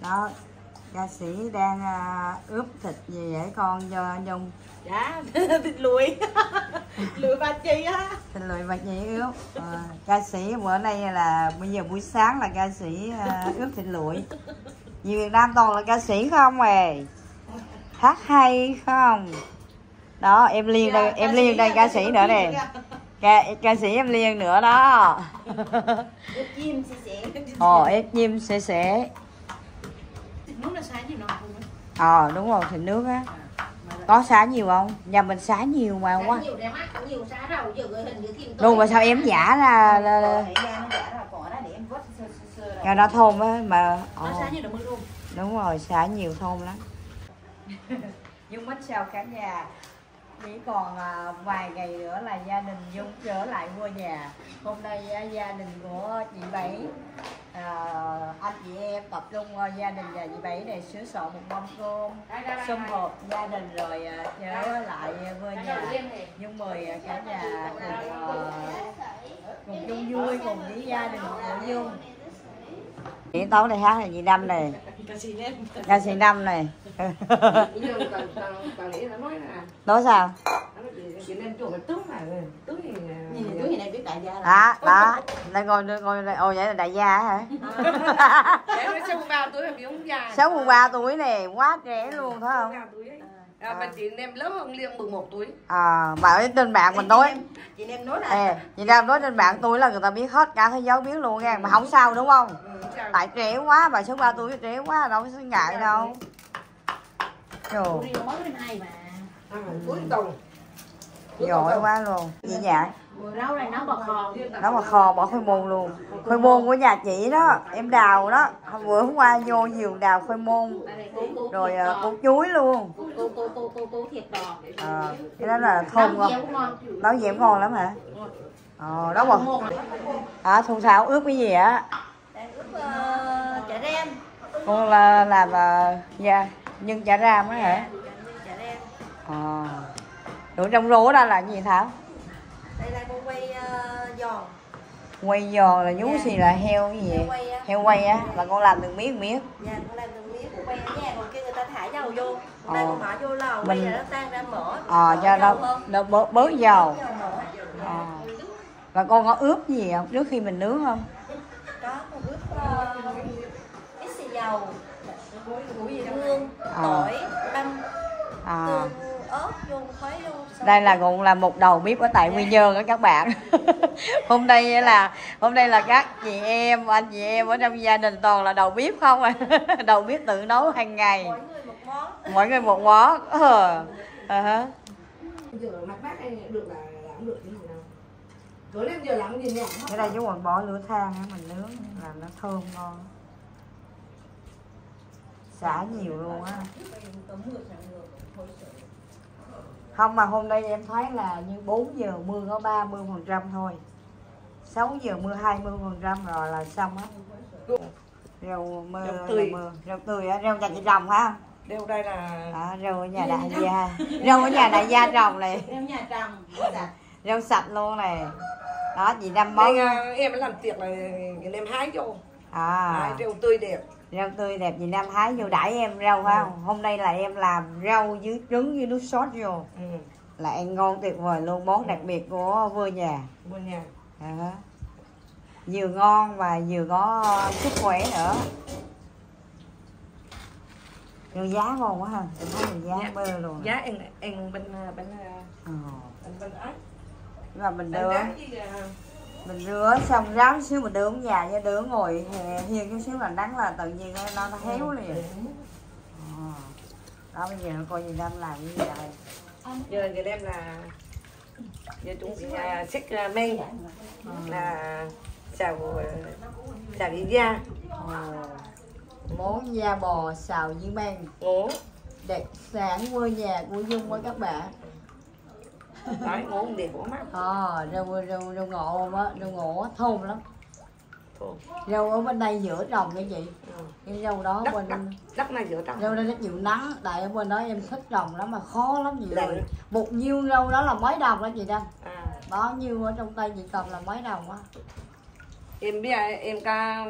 đó ca sĩ đang à, ướp thịt gì vậy con cho nhung dạ thịt lùi. Lùi ba chi á. Thịt lùi bạch nhĩ ướp. Ờ, ca sĩ bữa nay là bây giờ buổi sáng là ca sĩ à, ướp thịt lụi nhiều Việt Nam toàn là ca sĩ không ề hát hay không? Đó em liên đây em liên đây ca sĩ nữa nè. Ca, ca sĩ em liên nữa đó. Ồ ép chim sẽ sẽ thịt nướng là sáng gì nó không ờ đúng rồi thịt nước á. Có xá nhiều không? Nhà mình xá nhiều mà quá. nhiều đẹp mắt có nhiều giá đâu giờ người hình như thiên luôn mà sao em giả ra là, là nó là cỏ đó để em vớt sơ sơ sơ cho nó thơm á mà nó ồ, như là mưa luôn. Đúng rồi xá nhiều thơm lắm. Dung mít sao cả nhà chỉ còn à, vài ngày nữa là gia đình dung trở lại ngôi nhà. Hôm nay á, gia đình của chị bảy à, anh chị em tập trung à, gia đình nhà chị bảy này sửa soạn một mâm cơm sum họp gia đình rồi à, trở lại ngôi nhà. dung mời à, cả nhà cùng à, cùng chung vui cùng với gia đình của dung. Chị tấu này hát là chị năm này ca sĩ em ca sĩ năm này. Nói sao? Chị chị đó đó. Đây ngồi ngồi đây ồ vậy là đại gia hả? Để nó sống ba tuổi sáu mươi ba tuổi này quá trẻ luôn phải không À, mà chị em lớn hơn Liên 11 tuổi. À mà ở trên mạng mình nói chị em nói là Ê, chị Nam nói trên mạng tôi là người ta biết hết cả thế giới biết luôn nha mà không sao đúng không? Ừ, tại trẻ quá bà sáu ba tuổi trẻ quá đâu có ngại đâu. Trời, riêng mới bên này mà. À, cuối tuần. Giỏi quá luôn. Gì vậy rau này nó bọt hòn nó mà kho bỏ khoai môn luôn. Khoai môn của nhà chị đó em đào đó. Hôm bữa hôm qua vô vườn đào khoai môn. Rồi à, củ chuối luôn. Cô cô cô cô cô cô thiệt bò. À, cái đó là thơm ngon. nấu dẻo ngon lắm hả? Ờ đó mà à thu thảo ướp cái gì á ướp ờ, chả ram con là làm dạ nhân chả ram á hả? Ram ờ. Rồi trong rổ đó là gì thảo đây là con quay ờ, giòn quay giò là nhú Dạ. gì là heo cái gì Heo quay á. heo quay á là con làm từng miếng miếng dạ con làm từng miếng con quay ở nhà còn kia người ta thả dầu vô Ờ. đây con bỏ vô lò Mình- là nó tan ra mỡ ờ cho hơn. nó bớt bớt dầu ờ và con có ướp gì không trước khi mình nướng không có con ướp ờ, ít xì dầu hương Ờ. tỏi băm à tương ớt vô khuấy vô xong đây là cũng là một đầu bếp ở tại quy nhơn đó các bạn. Hôm nay là hôm nay là các chị em anh chị em ở trong gia đình toàn là đầu bếp không à? Đầu bếp tự nấu hàng ngày. Mỗi người một món. Mỗi người một món. Ờ. Ờ hả. giờ mặt bác anh được là làm được cái gì đâu tối đến giờ làm cái gì nhỉ? Cái đây chú mình bỏ lửa than á mình nướng làm nó thơm ngon. Xả nhiều luôn á không mà hôm nay em thấy là như 4 giờ mưa có 30 phần trăm thôi. 6 giờ mưa 20 phần trăm rồi là xong á. Rau mưa Rau rau tươi. mưa. Rau tươi á rau nhà chị trồng hả? Đều đây là à, rau ở nhà đại gia. Rau ở nhà đại gia trồng này. Em nhà trồng rau sạch. Luôn này. Đó chị năm món à, em làm tiệc là em hái vô. À. Hái rau tươi đẹp rau tươi đẹp chị Nam hái vô đãi em rau phải không? Hôm nay là em làm rau với trứng với nước sốt vô. Ừ. là ăn ngon tuyệt vời luôn món đặc biệt của vua nhà. Bên nhà. À. vừa ngon và vừa có sức khỏe nữa. Rồi giá ngon quá ha em thấy rồi giá Dạ. bơ luôn. Giá em em bên bên bên bên ấy và mình Anh đưa. Đáng gì à? Mình rửa xong ráo xíu mình đưa ở nhà cho đứa ngồi hè- hiên chút xíu là nắng là tự nhiên nó nó héo liền. Ờ. đó bây giờ coi gì Nam làm như vậy. Giờ giờ em là giờ chúng à, xích à, men. Là xào à, xào đi da. Ờ. món da bò xào với men. Ngủ đặc sản quê nhà của Dung với các bạn ngủ không đẹp của mắt ờ rau rau rau ngộ á? Rau ngộ á thơm lắm. Rau ở bên đây giữa trồng cái chị. Ừ. rau đó đất bên đất đất này giữa trong rau đây nó chịu nắng tại ở bên đó em thích trồng lắm mà khó lắm chị Lạnh. ơi. Một nhiêu rau đó là mấy đồng đó chị Đăng. À, bao nhiêu ở trong tay chị cầm là mấy đồng á? Em biết em ca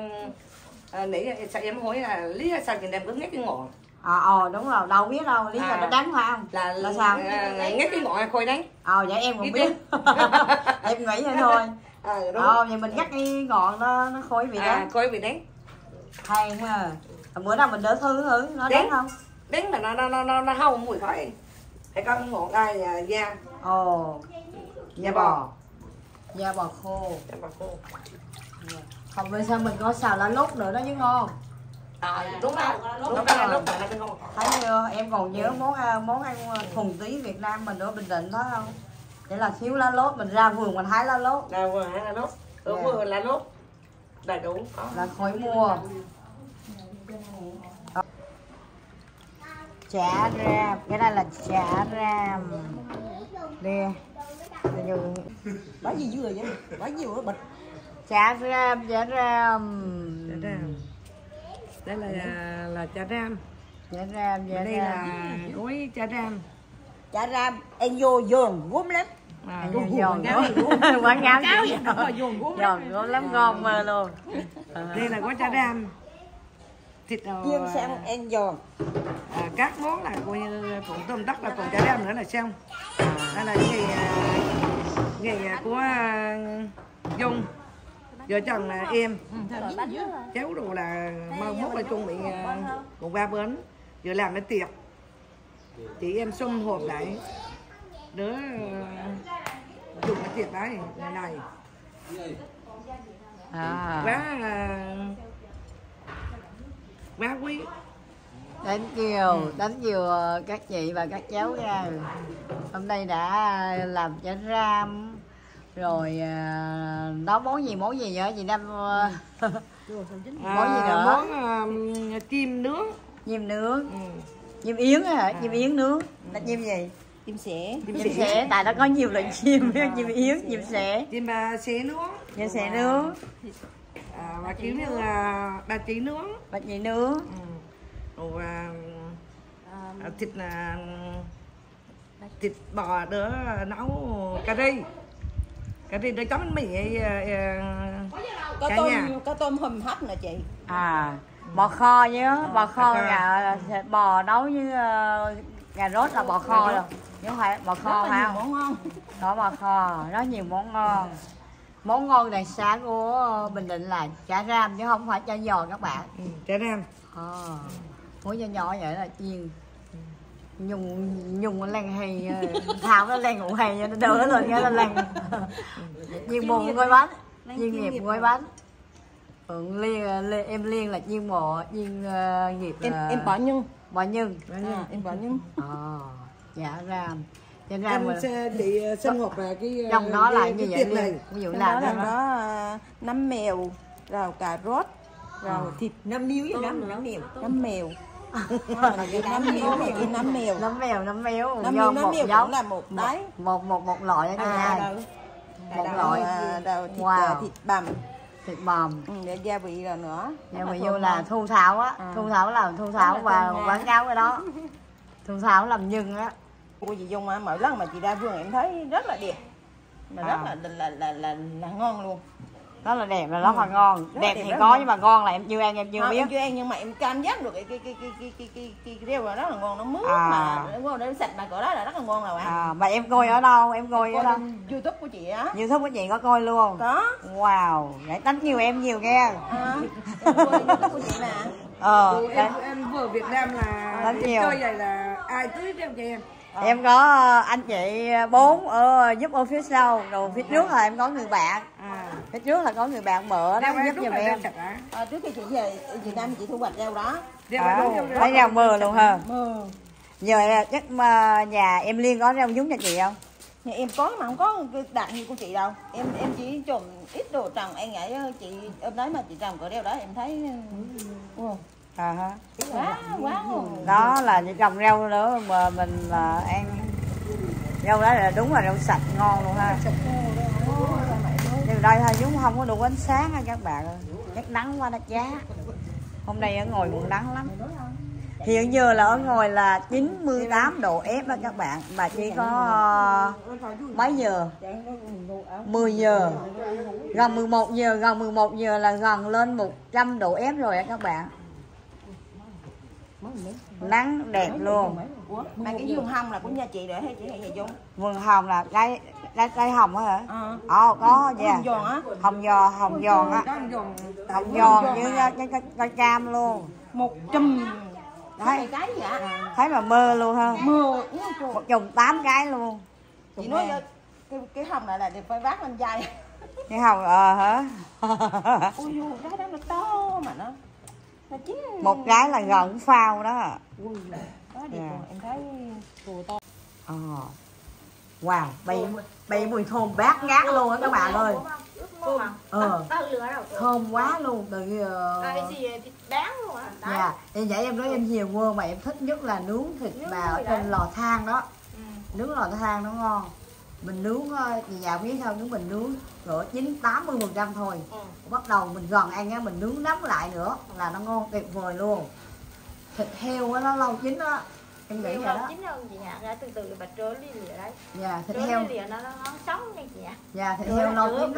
à, nãy sao em hỏi là lý do sao Việt Nam có ngắt cái ngọn ờ ờ đúng rồi đâu biết đâu lý do À. nó đắng phải không? Là Là sao? à, ngắt cái ngọn là khôi đấy ờ vậy em cũng Biết. biết em nghĩ vậy thôi. À, đúng. Ờ vậy mình cắt cái ngọn nó nó khối vị à, đắng khôi bị đấy hay quá à. Bữa nào mình đỡ thử thử nó Đắng. đắng không? Đến là nó nó nó nó, nó hông mùi khói hay có ngọn đây là da. Ồ. Da bò. Da bò khô. Da bò khô. Không bên sao mình có xào lá lốt nữa đó chứ ngon à, đúng rồi đúng Đúng rồi thấy chưa? Em còn nhớ món ăn- món ăn thuần túy Việt Nam mình ở Bình Định đó không? Để là thiếu lá lốt mình ra vườn mình hái lá lốt. Là vừa hay là lốt. Ở Dạ. vừa là lốt. Đầy đủ. Là khỏi mua chả ram. Cái này là chả ram. Đi Bây Bá gì vừa vậy? Gì vừa? Bịch. chả ram chả ram. Chả ram đây là là chả ram. Chả ram chả đây ram. là gói chả ram. Chả ram, em vô giường gốm lắm. à, Anh giòn giòn cáo gì? giòn gốm lắm. Ngon mơ luôn. Đây là gói chả ram. Thịt rồi Chiên sang em giòn. à, các món là coi như cũng tôm tắc là còn chả ram nữa là xong. Đây là cái nghề à, nghề à, của à, dung vợ chồng là em cháu đồ là mai mốt là chuẩn bị một ba bến vừa làm cái tiệc. Chị em xung họp lại. Đứa à, dùng cái tiệc đấy ngày này. À. quá à, quá quý. Đánh chiều đánh chiều ờ, các chị và các cháu nha. Hôm nay đã làm chả ram rồi à, nấu món gì món gì nữa chị năm ờ, Món gì nữa? món à, chim nướng. Chim nướng. Ừ. chim yến hả? Chim yến nướng. Là chim gì? Chim sẻ. chim, chim sẻ tại nó có nhiều loại chim chim yến chim sẻ chim à, xé nướng. Chim sẻ nướng. à, và kiểu như là bà chỉ nướng. Bạch nhị nướng. Ừ. rồi à, à, thịt là thịt bò đỡ nấu cà ri cà ri để chấm bánh mì ấy, à, à, Có tôm, nhà. có tôm hùm hấp nè chị. à bò kho nhớ bò kho bò kho. gà bò nấu ờ, gà rốt là bò kho rồi nhớ phải bò kho phải không món ngon. đó bò kho rất nhiều món ngon món ngon đặc sản của bình định là chả ram chứ không phải chả giò các bạn ừ, chả ram à, muối nhỏ nhỏ vậy là chiên nhung nhung nó lên hay thao nó lên cũng hay cho nó đỡ lên cái nó lên chiên bò gói bánh chiên nghiệp gói bánh Phượng liên, liên em liên là chiên bò chiên ờ, nghiệp Em là em bỏ nhân. bò nhân À, em bỏ nhân. à, dạ ram chả ram em mà- sẽ chị sinh hoạt là cái à, trong đó là cái, như cái vậy này. Ví dụ Trong là đó là à, nấm mèo, rồi cà rốt, rồi thịt năm miếu với năm năm mèo nấm mèo. Là cái nấm mèo là nấm mèo. nấm mèo nấm méo. Nấm mèo nấm mèo cũng là một đấy. một một một loại đó nha. À, một loại thịt, à, thịt bằm. Thịt bòm ừ, để gia vị rồi nữa. Mà thơm vô là thu thảo á. À. thu thảo làm thu thảo là và quảng cáo cái đó. Thu thảo làm nhân á. Của chị Dung mỗi lần mà chị ra vườn em thấy rất là đẹp. Mà rất là là là là, là ngon luôn đó là đẹp là rất là ngon. Rất đẹp đẹp, thì có ngon. nhưng mà ngon là em chưa ăn em chưa Không, biết em. chưa ăn nhưng mà em cảm giác được cái cái cái cái cái cái cái, cái, cái rêu là rất là ngon nó mướt À. mà đúng không nó sạch mà cỡ đó là rất là ngon rồi ạ à, mà em coi ở đâu? Em coi ở coi đâu? trên youtube của chị á. Youtube của chị có coi luôn. Có. Wow vậy đánh nhiều em nhiều nghe. À, em coi youtube của chị nè ờ đấy. em em vừa Việt Nam là Rất nhiều. chơi vậy là ai cưới theo cho em? Em có ờ, anh chị bốn ở giúp ở phía sau rồi phía trước là em có người bạn phía trước là có người bạn mở đó đeo giúp giùm em. à, trước khi chị về Việt Nam chị thu hoạch rau đó. À, lấy rau mưa luôn ha. Mơ. Giờ chắc mà nhà em liên có rau nhúng cho chị không? Nhà em có mà không có cái đạt như của chị đâu. Em em chỉ trồng ít đồ trồng em nghĩ chị em đấy mà chị trồng cỡ đeo đó em thấy wow, à ha. Quá quá ngon. đó là những trồng rau nữa mà mình là ăn. Rau đó là đúng là rau sạch ngon luôn ha. Nhưng đây thôi chúng không có đủ ánh sáng ha các bạn ơi. Chắc nắng quá nó giá. Hôm nay ở ngồi cũng nắng lắm. Hiện giờ là ở ngoài là 98 độ F đó các bạn. Mà chỉ có ờ, mấy giờ? 10 giờ. Gần 11 giờ gần 11 giờ là gần lên 100 độ F rồi á các bạn. Nắng đẹp luôn. Mà cái dương hông là của nhà chị để hay chị hay nhà Dung? vườn hồng là cây cây, cây hồng á hả Ờ. ờ có dạ Hồng giòn á. hồng giò hồng giòn á Con giòn hồng giòn với cam luôn Một trăm Đấy. Cái vậy? thấy mà mơ luôn ha Mưa. Một chùm tám cái luôn Chị nói cái, cái hồng này là để phải vác lên dây. cái hồng ờ hả Ôi dồi, cái đó nó to mà nó. Nó chín. một cái là gần phao đó Đó đẹp Dạ. rồi, em thấy cù to. ờ wow bay bay mùi thơm bát ngát luôn á các bạn ơi. Ờ thơm quá luôn từ đáng luôn dạ em vậy em nói em nhiều quơ mà em thích nhất là nướng thịt mà ở trên lò than đó. Ừ. nướng lò than nó ngon. Mình nướng ờ, nhà nhà biết không nếu mình nướng cỡ chín tám mươi phần trăm thôi. Ừ. bắt đầu mình gần ăn á mình nướng nóng lại nữa là nó ngon tuyệt vời luôn. Thịt heo á nó lâu chín đó em nghĩ vậy đó. chín hơn chị nhạ ra từ từ bà trớ li lịa đấy. Dạ thịt heo. lịa nó nó nó sống nha chị nhạ dạ thịt heo lâu chín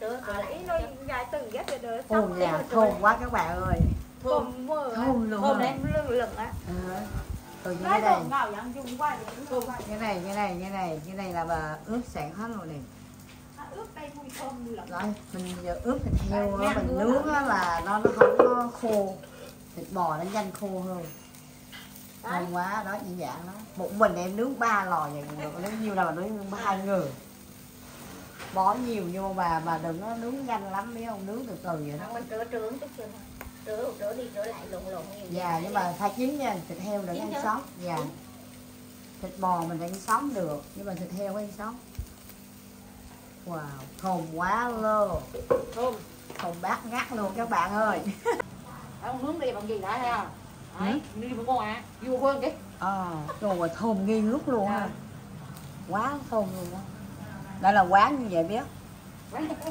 trớ lấy nó gai từng ghép đỡ ồ sống dạ thơm quá các bạn ơi. Thơm mơ Thơm luôn thơm à. lên lưng lưng á. Từ như Cái thế này. cái này cái này cái này cái này là bà ướp sẵn hết luôn này Ướp đây mùi thơm như là rồi mình giờ ướp thịt heo mình nướng á là nó nó không có khô. Thịt bò nó nhanh khô hơn ngon quá đó như dạng đó một mình em nướng ba lò vậy được. Nếu nhiêu là nướng hai người. Bỏ nhiều vô mà mà đừng có nướng nhanh lắm biết không nướng từ từ vậy đó. Mình trớ trớ chút xíu trớ trớ đi trớ lại lộn lộn nhiều dạ nhưng mà phải chín nha thịt heo đừng ăn sống dạ. Thịt bò mình ăn sống được nhưng mà thịt heo ăn sống wow thơm quá luôn thơm. thơm bát ngắt luôn các bạn ơi. Ông nướng đi bằng gì đã ha? Đấy, đi bằng ngon à. Vô quên cái. ờ rồi thơm nghi ngút luôn ha. Quá thơm luôn đó đây là quán như vậy biết.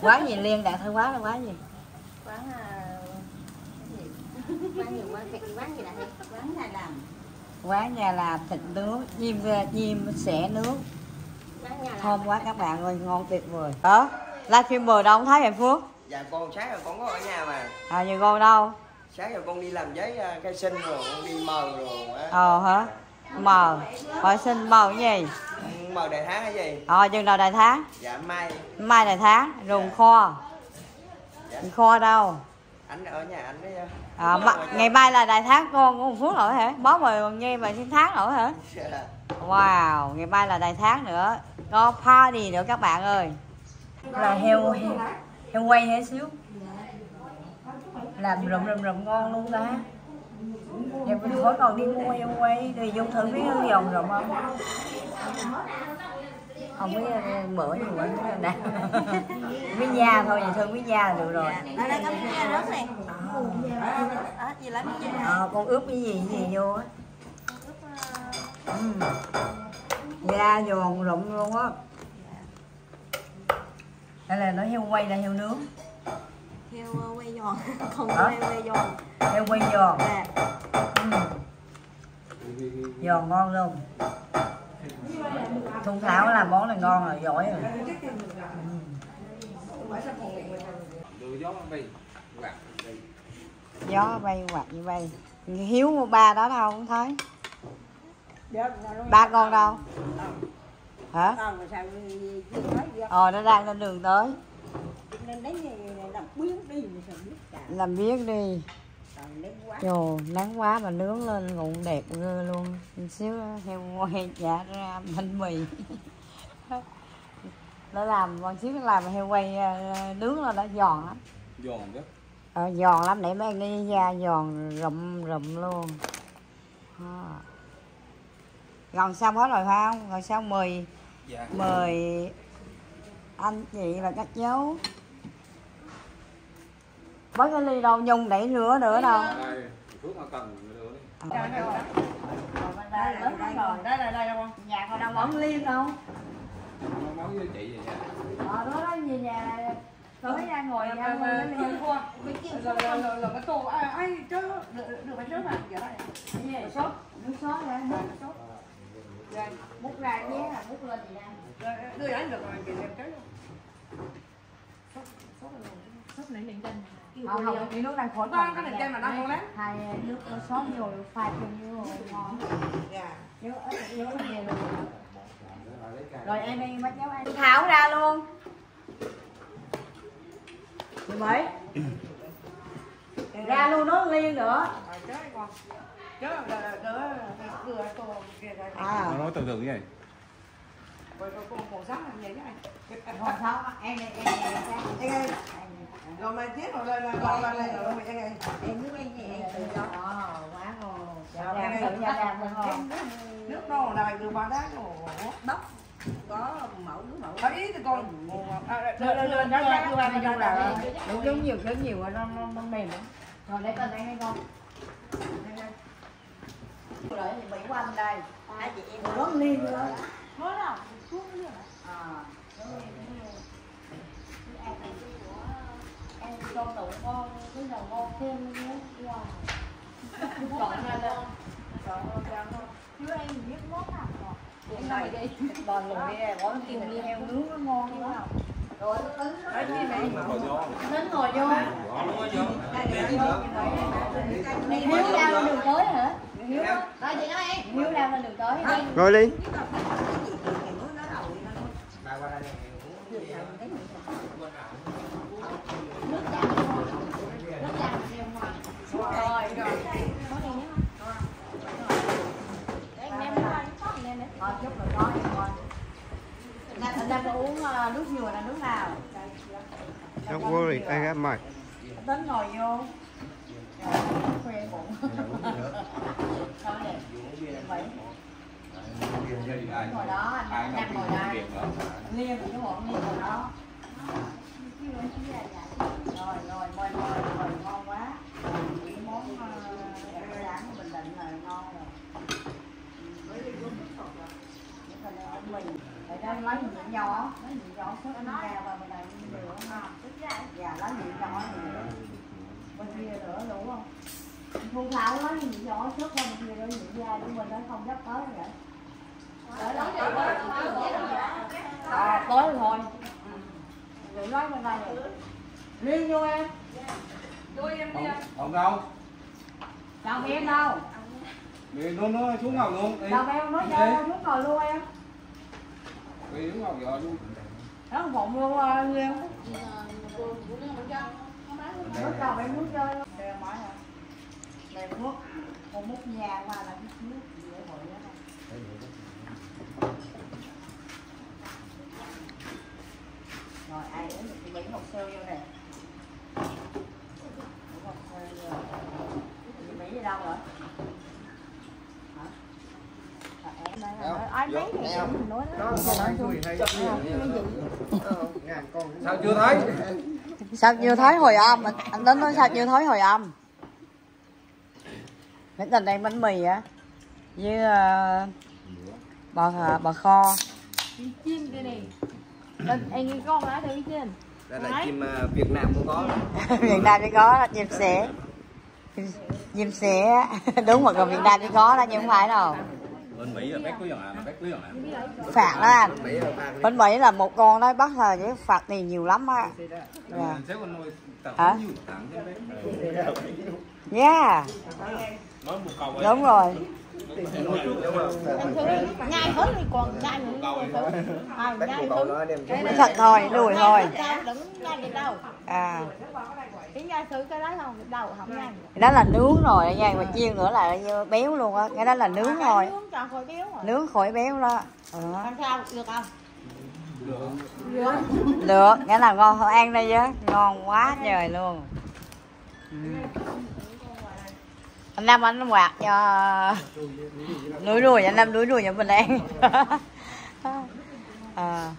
Quán gì liên đạt hay quán là quán gì? Quán à, quán nhiều quán thịt quán gì là thịt Quán này làm. quán nhà làm thịt nướng chim chim sẻ nướng. Quán nhà thơm quá các bạn ơi ngon tuyệt vời. Đó livestream bờ đâu không thấy em phước dạ con sáng rồi con có ở nhà mà. À như con đâu sáng rồi con đi làm giấy uh, khai sinh rồi con đi mờ rồi á. Ờ hả? Mờ. Hỏi xin mờ cái gì? Mờ đại tháng hay gì? Ờ chừng nào đại tháng? Dạ mai. Mai đại tháng rùng kho. Dạ. Kho đâu? Anh ở nhà anh đấy à, ma, ngày mai là đại tháng con của một phước nữa hả? Bó mời còn nghe mà thiên tháng nữa hả? Dạ. wow ngày mai là đại tháng nữa. Có party nữa các bạn ơi. Là heo heo, heo quay hả xíu làm rụm rụm rụm ngon luôn ta. Giờ mình khỏi còn đi mua heo quay Rồi dùng thử biết hương dòng rụm không? Không biết ờ, mỡ nhiều quá nè. Miếng da thôi, vậy thương miếng da là được rồi. Đây đây có miếng da rớt này. Đó, gì lấy miếng da. Ờ, con ướp cái gì cái gì vô á? Ừ. Da giòn rụm luôn á. Đây là nó heo quay là heo nướng Heo ờ, quay giòn. Không heo quay giòn. Heo quay giòn Dạ. ừ. Giòn ngon luôn Thu Thảo làm món này ngon rồi, giỏi rồi Gió bay quạt như bay Hiếu ba đó đâu không thấy Ba con đâu Hả? Ờ nó đang lên đường tới làm biến đi mà sao biết cả. Làm biết đi Còn. Trời nắng quá mà nướng lên ngụm đẹp ghê luôn xíu heo quay chả ra bánh mì Nó làm con xíu nó làm heo quay ờ, nướng là nó giòn lắm giòn đó ờ, Giòn lắm để mấy anh cái da giòn rụm rụm luôn Đó. Gần xong hết rồi phải không? Rồi sao mời dạ mời anh chị và các cháu với cái ly đâu nhung đẩy nữa nữa đâu. đây phước mà cần nữa đi. Đây là đây là đây. Đâu nhà con đâu món liên đâu. Món với chị vậy nha ờ đó đó về nhà tới ra ngồi ăn cái liên rồi rồi rồi rồi cái tô ai ai chứ được được phải trước mà giờ đây để sốt. Nước sốt ra múc sốt. Rồi múc ra nhé là múc lên thì ra. Rồi, đưa anh được rồi chị đem cái luôn. sốt nãy mình canh không không cái nước đang khói Con cái này trên mà nó ngon lắm. hai nước nó vô pha chung vô rồi ngon. Dạ. nhớ ít về luôn rồi? Em đi bắt cháu ăn tháo ra luôn. Mấy? Ra luôn nó liên nữa. Rồi, à. Nó từ từ như này. Rồi anh? rồi sao em này em này Anh ơi, rồi mà chết rồi lên là con lên lên rồi anh ơi. em nước em gì em tự cho ờ quá ngon. Làm em tự ơi. cho làm thôi ngon Nước nó này từ ba đá rồi. Bắp có mẫu nước mẫu. Thấy thì con đưa đưa đưa nó ra đưa ra đưa ra đúng giống nhiều giống nhiều nó nó nó mềm lắm. Rồi lấy tên đây hay không rồi thì mỹ của anh đây hai chị em lớn liên nữa Thôi nào, xuống nữa. à con cái nào ngon thêm nữa ngoài chọn ra lên chọn ra Chứ em biết món nào ngọt. Em này đi bò lùng đi món kim đi heo nướng nó ngon lắm rồi tính Ngồi vô. tính ngồi vô hiếu lao lên đường tới hả hiếu rồi chị nói em hiếu lao lên đường tới Rồi đi rồi rồi Em đem nó ăn có gì nè. Thôi chút rồi có em coi có uống ờ, nước dừa là nước nào? don't worry I got mine Tính ngồi vô. Rồi, Khoe bụng. Thôi nè. Vậy. Ngồi đó ai anh ngồi đây. Liên cái bọn Liên ngồi đó Rồi rồi mời mời mời ngon quá Cái món ờ, sáng của Bình Định là ngon rồi Cái này bánh mì lấy nhịn nhỏ lấy nhịn nhỏ sốt ăn gà và bên này nữa ngon dạ lấy nhịn nhỏ nữa bên kia nữa đủ không? Thu thảo lấy nhịn nhỏ sốt qua bên kia nữa nhịn da của mình nó không dắt tới vậy. À, tới rồi thôi. Rồi lấy bên đây. Rồi liên vô em Không, không đâu. chào em đâu? Đi nó nó xuống ngồi luôn. Đi. chào em nói Đi. cho xuống ngồi luôn em Xuống ngồi rồi luôn. nó phụng luôn nước chào em nước chơi đều mỏi hả đều con múc nhà qua là cái nước để bội đó rồi ai uống được thì mỹ một sơ vô nè. Mỹ một sơ vô. Chị mỹ đi đâu rồi hả À, em đây là ai mấy thì mình nói đó. Sao chưa thấy? sao chưa thấy hồi âm? Anh, tính nói sao chưa thấy hồi âm? Cái tình đây bánh mì á. Với uh, bò bò kho. Chim đây này. Con lá đi trên. đây là chim ờ, Việt Nam cũng có. Việt Nam chỉ có đó, chim sẻ. Chim sẻ đúng mà còn Việt Nam chỉ có đó nhưng không phải đâu Bên Mỹ là bét quý rồi à, bét quý rồi phạt đó anh bên Mỹ là một con đó bắt là với phạt tiền nhiều lắm á. Dạ. Hả? yeah câu đúng rồi nhai hết đi còn nhai nữa thử. À, nhai thử. thật thôi đùi thôi à cái đó đâu không đó là nướng rồi nha mà chiên nữa là như béo luôn á cái đó là nướng thôi Nướng khỏi béo rồi. nướng khỏi béo đó ừ. Được nghĩa là ngon hơn ăn đây chứ ngon quá trời luôn Ừ anh Nam anh quạt cho núi đùi anh Nam núi đùi cho mình ăn à.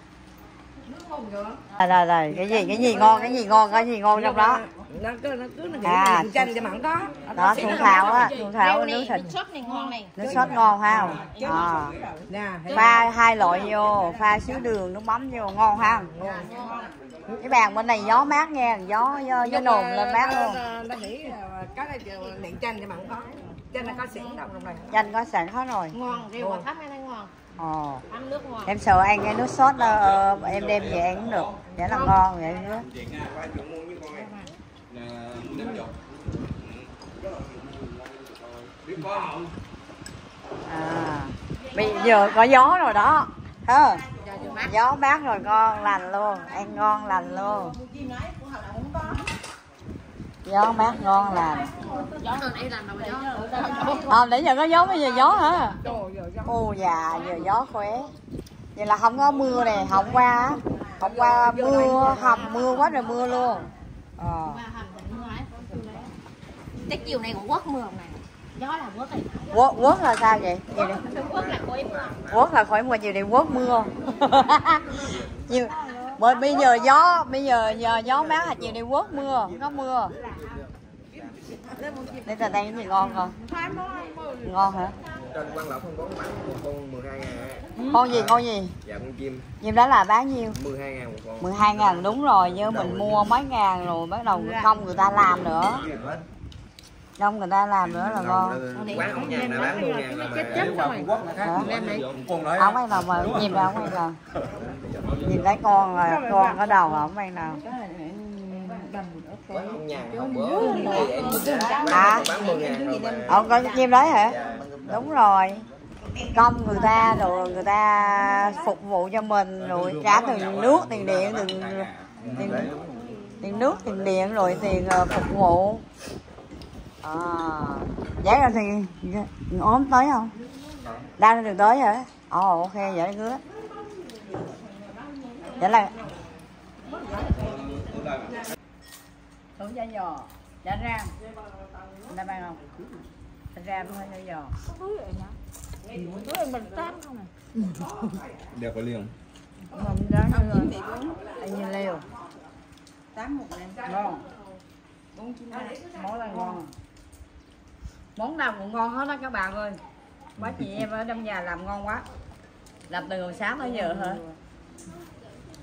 À, rồi rồi cái gì cái gì ngon cái gì ngon cái gì ngon trong đó. Nó cứ nó cứ nó À. chanh cho không có đó thu thảo á thu thảo nước thịt. nước sốt này ngon này. nước sốt ngon ha à. nè pha hai loại vô pha xíu đường nước mắm vô ngon ha cái bàn bên này gió mát nghe gió gió, gió nồm lên mát luôn. ta nghĩ là cái này điện chanh thì mà không có. Chanh là có trong này chanh có sẵn hết rồi. Ngon rượu mà thấm ăn nó ngon. Ồ. Thấm nước ngon. Em sợ ăn cái nước sốt đó, ờ, em đem về ăn cũng được. Vậy là ngon vậy. Nữa à bây giờ có gió rồi đó ha gió mát rồi ngon lành luôn ăn ngon lành luôn. Gió mát ngon lành. Gió à, nãy giờ có gió bây giờ gió hả? Ô già giờ gió khỏe. Vậy là không có mưa nè hôm qua hôm qua mưa hầm mưa quá rồi mưa luôn. Ờ. Chắc chiều nay cũng quất mưa này gió là quất này quất quất là sao vậy? Gì đi. quất là khỏi mưa quất là khỏi mưa chiều đi quất mưa. Nhiều bởi bây giờ gió bây giờ giờ gió mát là chiều đi quất mưa có mưa. Để ta đây gì ngon không? Ngon hả? Trên quan lộc không có bán một con 12 ngàn con gì con gì? Dạ con chim. Chim đó là bán nhiêu? 12 ngàn một con. 12 ngàn đúng rồi nhưng mình mua mấy ngàn rồi bắt đầu công người ta làm nữa công người ta làm nữa là ngon. Quán ông nhà này bán 10 ngàn là mà Nếu qua Phú Quốc là khác. Hả? con nói không ai nào mà nhìn ra không ai nào nhìn thấy con rồi con có đầu nào. Quán ông nhà thì em À. bán 10 ngàn rồi mà. Ông có chim đấy hả? Đúng rồi. Công người ta rồi người ta phục vụ cho mình rồi trả tiền nước tiền điện tiền tiền, tiền nước tiền điện rồi tiền ờ, phục vụ à, vậy rồi thì ốm tới không? Đang được tới hả ồ ok vậy cứ vậy là Đúng chả giò, chả ram. Đã ăn không? Chả ram thôi chả giò. Đều có liền Không? Đáng nữa Anh nhìn liều? Tám một Ngon. Món này ngon Món nào cũng ngon hết á các bạn ơi. Quá chị em ở trong nhà làm ngon quá. Làm từ hồi sáng tới giờ hả?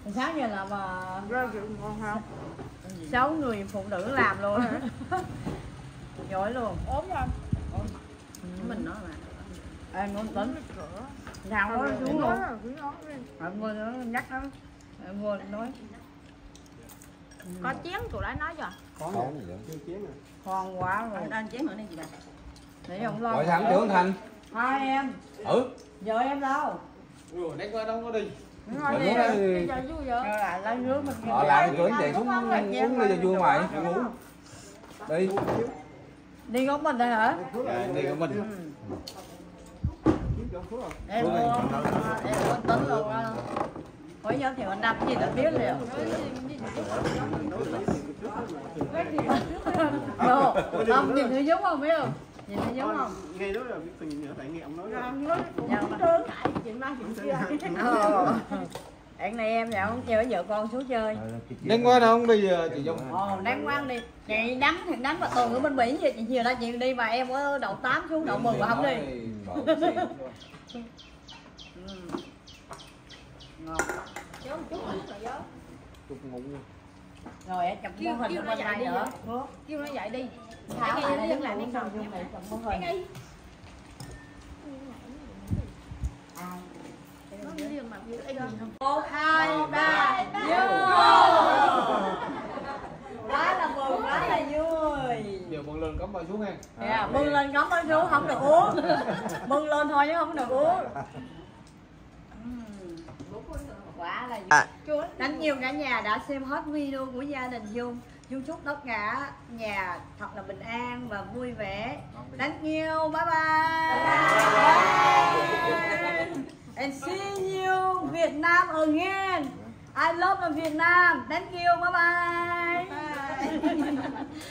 Hồi sáng giờ là mà Sáu người phụ nữ làm luôn. Hả? Giỏi luôn. Ốm không? Mình nói là em muốn tính. nào nó xuống luôn em mua nó nhắc nó. Em mua nói. Có chén tụi lấy nói chưa? Con quá rồi đang chén ở đây gì bà gọi thẳng trưởng thành? Hai em. Ừ. Vợ em đâu? Đánh qua đâu có đi? Rồi rồi, đi. thì Cho lại lấy nước mình họ làm cưỡng chạy xuống uống đi cho vui ngoài uống. đi. Đi có mình thôi hả? À, đi của mình. Em mua em mua tính luôn á. Hỏi giới thiệu anh cái gì tao biết liền Đồ, Tâm nhìn thấy giống không biết không? Nhìn thấy giống không? ngay đó là biết phần nữa tại nghe ông nói Nhận mà. Ờ. Bạn này em dạ không chơi với vợ con xuống chơi. Đánh qua đâu không? Đi à, chị dung Ồ, đáng quan đi. Chị đánh thì đánh mà tuần ở bên Mỹ vậy chị chiều nay chị đi mà em ở đậu 8 xuống đậu 10 mà không đi. Ừ. Ngon. Rồi á, chụp mô hình ở bên đây nữa. kêu nó dậy đi Thảo lại Cái đứng lại lại xong xong vô này chụp mô hình một hai ba vô quá là mừng quá là vui giờ bưng lên cắm bao xuống nghe yeah, bưng lên cắm tới xuống không được uống. Bưng lên thôi chứ không được uống. Ừm. quá là vui. Đánh nhiều cả nhà đã xem hết video của gia đình dung dung chúc tất cả nhà thật là bình an và vui vẻ. Đánh nhiều bye bye. And see you Việt Nam again. I love Việt Nam. Thank you bye. Bye